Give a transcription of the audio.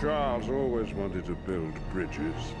Charles always wanted to build bridges.